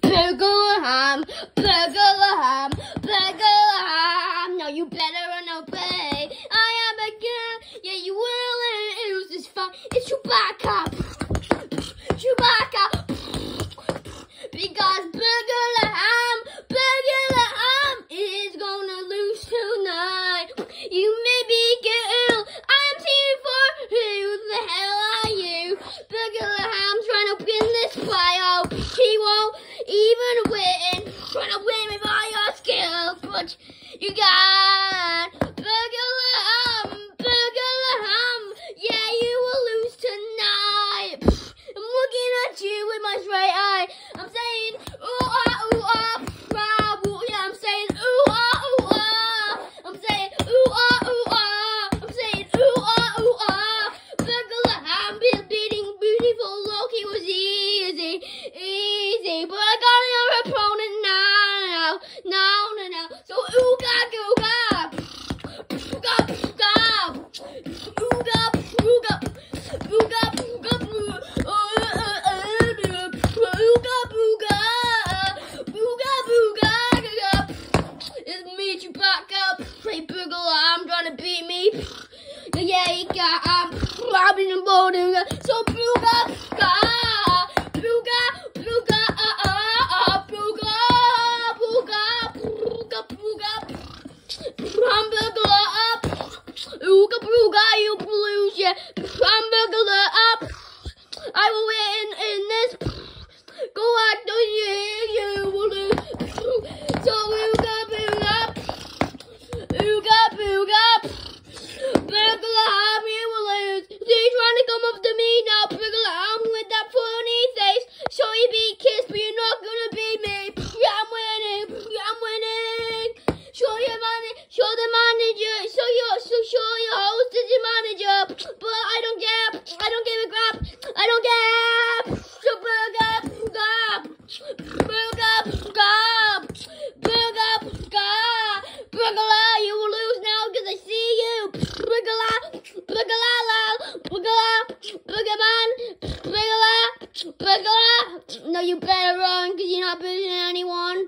Burger ham, burger ham, burger ham. Now you better run away. I am a girl, yeah you will lose this fight. It's Chewbacca, Chewbacca. Because even win. Trying to win with all your skills, but you got Burger Ham, um, Burger Ham. Um, yeah, you will lose tonight. I'm looking at you with my straight eye. I'm saying, ooh ah ooh ah, ah, ooh, yeah. I'm saying, ooh ah ooh ah. I'm saying, ooh ah ooh ah. I'm saying, ooh ah ooh ah. Burger Ham be- beating beautiful Loki was easy, easy. But I got another opponent now, now, now, now. So ooga googa, ooga ooga, ooga ooga, ooga ooga boo, uh, uh, uh, ooga booga, ooga booga. It's me, Chewbacca. Hey, Burger, I'm trying to beat me. Yeah, I'm robbing the morning. So, Booga, Booga, Booga, Booga, uh, uh, uh, Booga, Booga, Booga, Booga. Hamburger up. Ooga, Booga, you blues, yeah. Hamburger up. I will win in this. Go act on you, you will lose. So, Ooga, Booga. Ooga booga. Burglar arm, you will lose. He's trying to come up to now, arm, with that funny face. So you be kissed, but you're not gonna be me. I'm winning. I'm winning. Show your money. Show the manager. Show your. So show your host is your manager. But I don't care. I don't give a crap. I don't care. So burger, burger, burger, burger, burger, burger, burglar. You will lose now because I see you. Burglar, burglar, burglar, burgerman, burglar, burglar. No, you better run because you're not beating anyone.